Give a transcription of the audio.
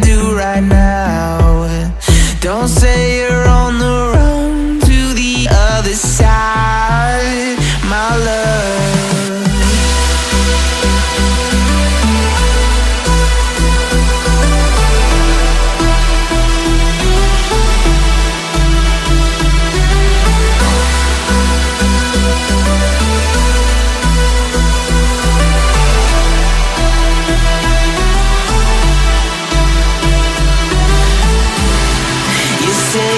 do right now.